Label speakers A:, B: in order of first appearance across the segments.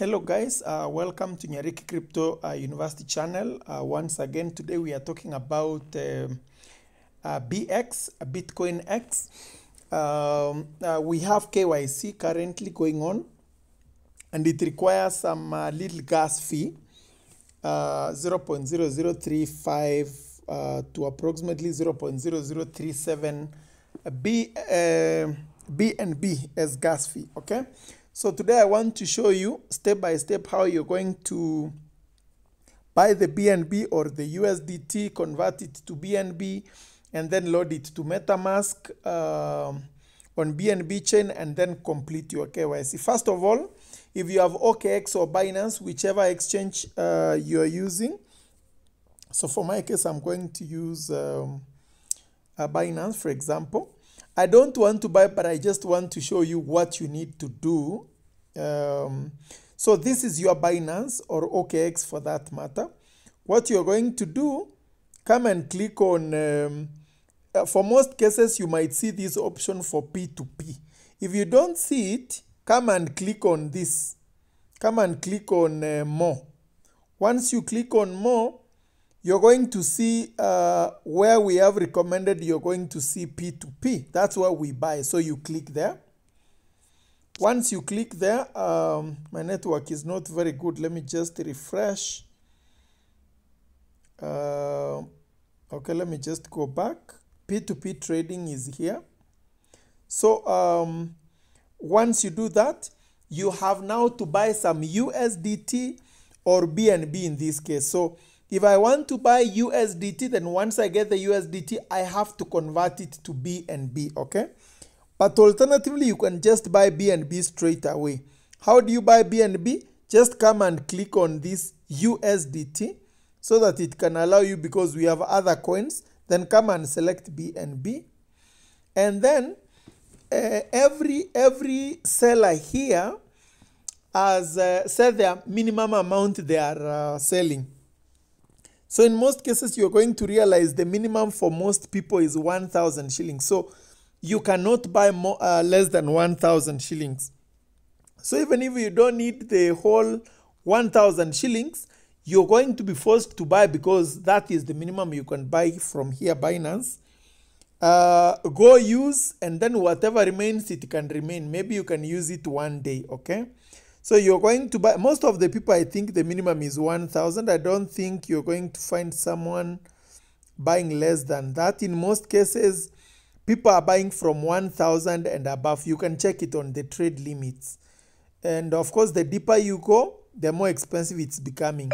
A: hello guys, uh, welcome to Nyariki Crypto uh, University channel. Uh, once again, today we are talking about um, uh, BX, Bitcoin X. Um, uh, we have KYC currently going on and it requires some uh, little gas fee, uh, 0.0035 uh, to approximately 0.0037 B, BNB as gas fee, okay? So today I want to show you step by step how you're going to buy the BNB or the USDT, convert it to BNB, and then load it to MetaMask um, on BNB chain and then complete your KYC. First of all, if you have OKX or Binance, whichever exchange uh, you're using, so for my case, I'm going to use um, uh, Binance, for example. I don't want to buy, but I just want to show you what you need to do. Um, so this is your Binance or OKX for that matter. What you're going to do, come and click on, um, uh, for most cases, you might see this option for P2P. If you don't see it, come and click on this. Come and click on uh, more. Once you click on more, you're going to see uh, where we have recommended you're going to see P2P. That's where we buy. So you click there. Once you click there, um, my network is not very good. Let me just refresh. Uh, okay, let me just go back. P2P trading is here. So um, once you do that, you have now to buy some USDT or BNB in this case. So if I want to buy USDT, then once I get the USDT, I have to convert it to BNB, okay? But alternatively, you can just buy BNB straight away. How do you buy BNB? Just come and click on this USDT so that it can allow you because we have other coins. Then come and select BNB. And then uh, every every seller here has uh, set their minimum amount they are uh, selling. So in most cases, you're going to realize the minimum for most people is 1,000 shillings. So you cannot buy more, uh, less than 1,000 shillings. So even if you don't need the whole 1,000 shillings, you're going to be forced to buy because that is the minimum you can buy from here, Binance. Uh, go use and then whatever remains, it can remain. Maybe you can use it one day, okay? So you're going to buy, most of the people, I think the minimum is 1,000. I don't think you're going to find someone buying less than that. In most cases, people are buying from 1,000 and above. You can check it on the trade limits. And of course, the deeper you go, the more expensive it's becoming.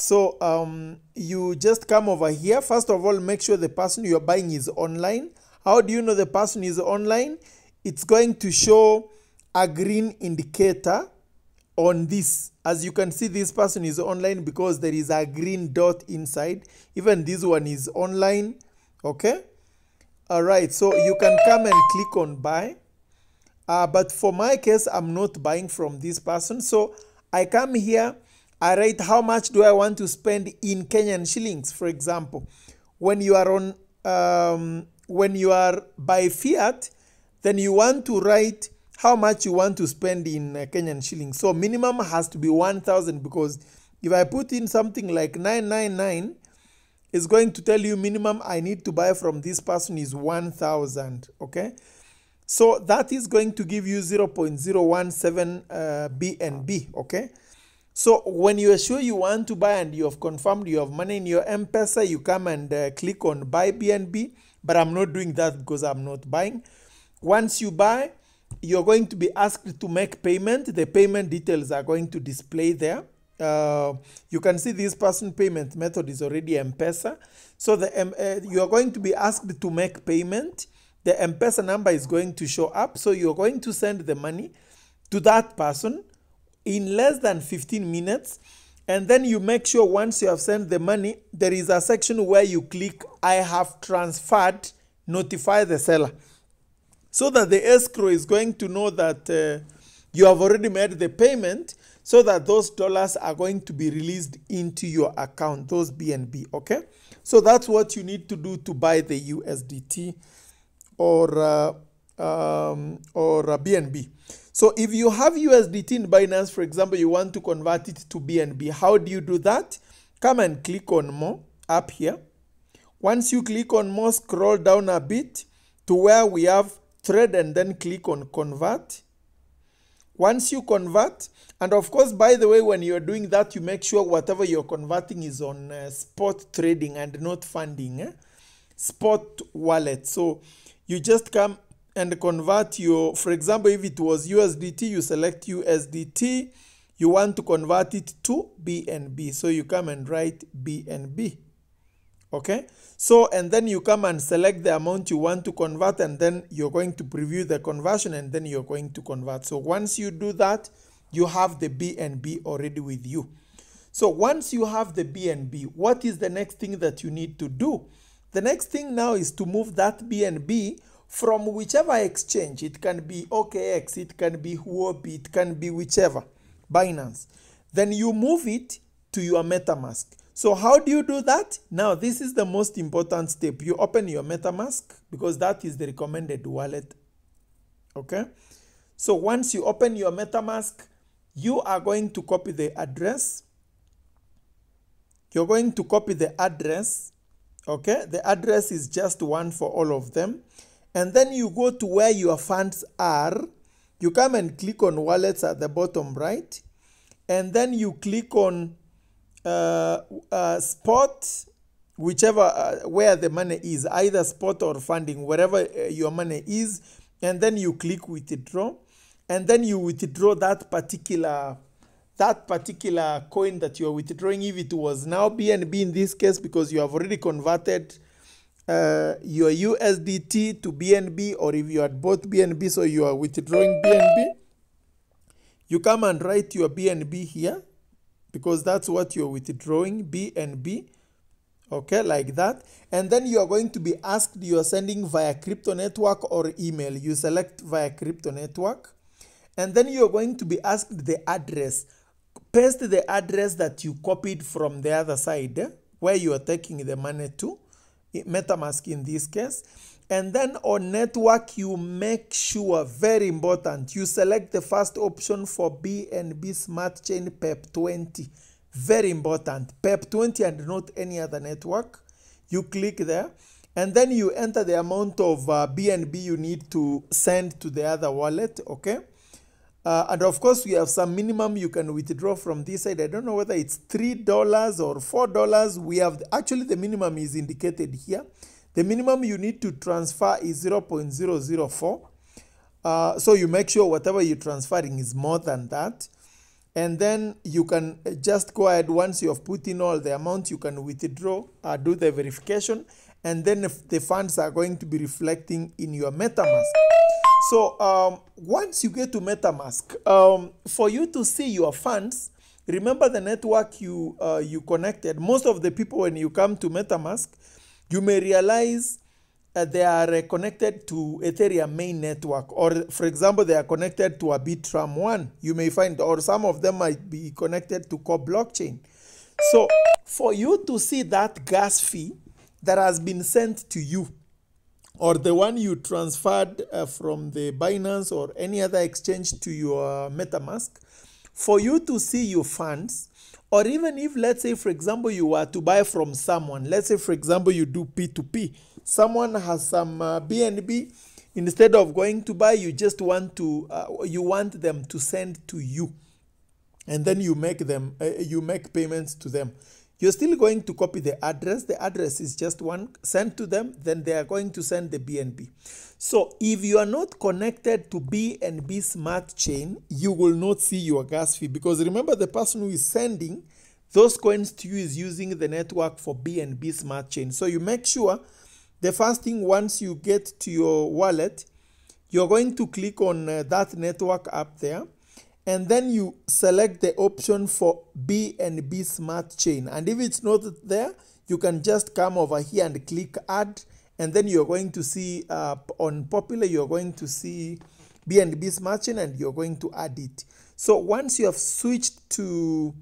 A: So um, you just come over here. First of all, make sure the person you're buying is online. How do you know the person is online? It's going to show a green indicator on this as you can see this person is online because there is a green dot inside even this one is online okay all right so you can come and click on buy. Uh, but for my case i'm not buying from this person. So i come here i write how much do i want to spend in kenyan shillings for example. When you are on um, when you are by fiat then you want to write how much you want to spend in uh, Kenyan shillings. So minimum has to be 1000 because if I put in something like 999, it's going to tell you minimum I need to buy from this person is 1000, okay? So that is going to give you 0.017 uh, BNB, okay? So when you are sure you want to buy and you have confirmed you have money in your M-Pesa, you come and uh, click on buy BNB, but I'm not doing that because I'm not buying. Once you buy, you're going to be asked to make payment. The payment details are going to display there. Uh, you can see this person payment method is already M-Pesa. So the um, uh, you are going to be asked to make payment. The M-Pesa number is going to show up. So you're going to send the money to that person in less than 15 minutes. And then you make sure once you have sent the money, there is a section where you click I have transferred, notify the seller so that the escrow is going to know that uh, you have already made the payment so that those dollars are going to be released into your account, those BNB, okay? So that's what you need to do to buy the USDT or, uh, um, or BNB. So if you have USDT in Binance, for example, you want to convert it to BNB, how do you do that? Come and click on more up here. Once you click on more, scroll down a bit to where we have trade and then click on convert. Once you convert, and of course, by the way, when you're doing that, you make sure whatever you're converting is on uh, spot trading and not funding, eh? spot wallet. So you just come and convert your, for example, if it was USDT, you select USDT, you want to convert it to BNB. So you come and write BNB. Okay. So, and then you come and select the amount you want to convert, and then you're going to preview the conversion, and then you're going to convert. So once you do that, you have the BNB already with you. So once you have the BNB, what is the next thing that you need to do? The next thing now is to move that BNB from whichever exchange. It can be OKX, it can be Huobi, it can be whichever, Binance. Then you move it to your MetaMask. So how do you do that? Now, this is the most important step. You open your MetaMask because that is the recommended wallet. Okay? So once you open your MetaMask, you are going to copy the address. You're going to copy the address. Okay? The address is just one for all of them. And then you go to where your funds are. You come and click on wallets at the bottom right. And then you click on uh, uh, spot, whichever uh, where the money is, either spot or funding, wherever uh, your money is, and then you click withdraw, and then you withdraw that particular that particular coin that you're withdrawing. If it was now BNB in this case, because you have already converted uh, your USDT to BNB, or if you had bought BNB, so you are withdrawing BNB, you come and write your BNB here because that's what you're withdrawing b and b okay like that. And then you are going to be asked you are sending via crypto network or email. You select via crypto network. And then you are going to be asked the address. Paste the address that you copied from the other side eh, where you are taking the money to metamask in this case and then on network you make sure very important you select the first option for bnb smart chain BEP 20 very important. BEP 20 and not any other network. You click there and then you enter the amount of uh, bnb you need to send to the other wallet okay? Uh, and of course we have some minimum you can withdraw from this side. I don't know whether it's three dollars or four dollars. We have actually the minimum is indicated here the minimum you need to transfer is 0.004. Uh, so you make sure whatever you're transferring is more than that. And then you can just go ahead once you have put in all the amount, you can withdraw, uh, do the verification, and then the funds are going to be reflecting in your MetaMask. So um, once you get to MetaMask, um, for you to see your funds, remember the network you uh, you connected. Most of the people when you come to MetaMask, you may realize uh, they are uh, connected to Ethereum main network, or for example, they are connected to a Arbitrum one. You may find, or some of them might be connected to Core blockchain. So, for you to see that gas fee that has been sent to you, or the one you transferred uh, from the Binance or any other exchange to your MetaMask, for you to see your funds, or even if, let's say, for example, you were to buy from someone, let's say, for example, you do P2P, someone has some uh, BNB, instead of going to buy, you just want to, uh, you want them to send to you. And then you make them, uh, you make payments to them. You're still going to copy the address. The address is just one, sent to them, then they are going to send the BNB. So if you are not connected to BNB Smart Chain, you will not see your gas fee because remember the person who is sending those coins to you is using the network for BNB Smart Chain. So you make sure the first thing once you get to your wallet, you're going to click on uh, that network up there and then you select the option for BNB Smart Chain. And if it's not there, you can just come over here and click add and then you're going to see uh, on popular you're going to see BNB Smart Chain and you're going to add it. So once you have switched to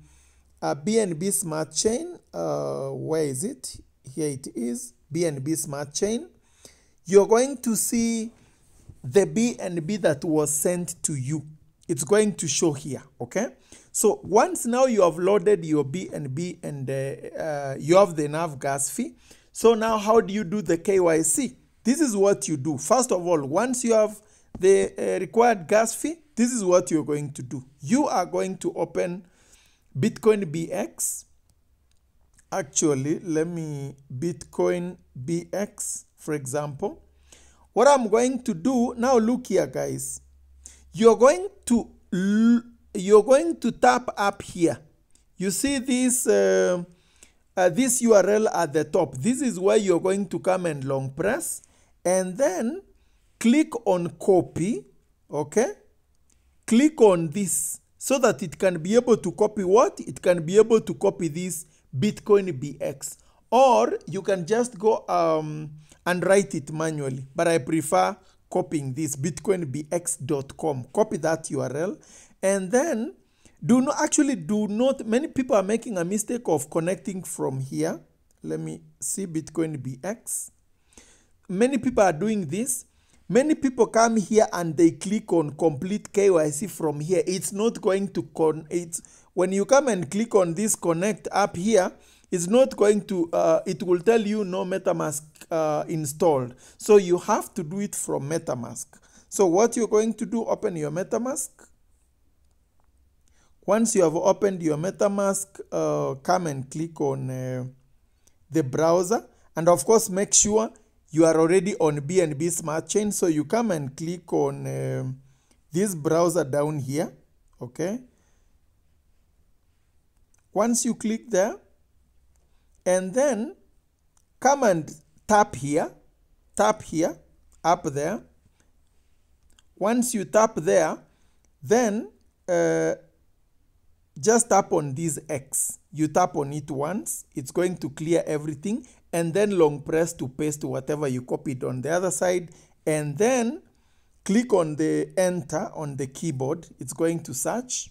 A: uh, BNB Smart Chain, uh, where is it? Here it is, BNB Smart Chain. You're going to see the BNB that was sent to you it's going to show here okay? So once now you have loaded your bnb and uh, uh, you have the nav gas fee so now how do you do the kyc this is what you do. First of all once you have the uh, required gas fee this is what you're going to do. You are going to open bitcoin bx actually let me bitcoin bx for example. What i'm going to do now look here guys you're going to you're going to tap up here. You see this uh, uh, this url at the top. This is where you're going to come and long press. And then click on copy okay? Click on this so that it can be able to copy what? It can be able to copy this bitcoin bx or you can just go um, and write it manually. But i prefer copying this bitcoinbx.com copy that url and then do not actually do not many people are making a mistake of connecting from here. Let me see bitcoin bx many people are doing this. Many people come here and they click on complete kyc from here. It's not going to con it's when you come and click on this connect up here it's not going to uh, it will tell you no metamask uh, installed. So you have to do it from metamask. So what you're going to do open your metamask. Once you have opened your metamask uh, come and click on uh, the browser. And of course make sure you are already on bnb smart chain. So you come and click on uh, this browser down here okay? Once you click there and then come and tap here tap here up there. Once you tap there then uh, just tap on this x. You tap on it once it's going to clear everything and then long press to paste whatever you copied on the other side. And then click on the enter on the keyboard it's going to search.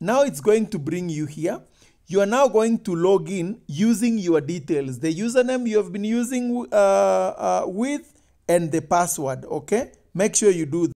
A: Now it's going to bring you here you are now going to log in using your details. The username you have been using uh, uh, with and the password okay? Make sure you do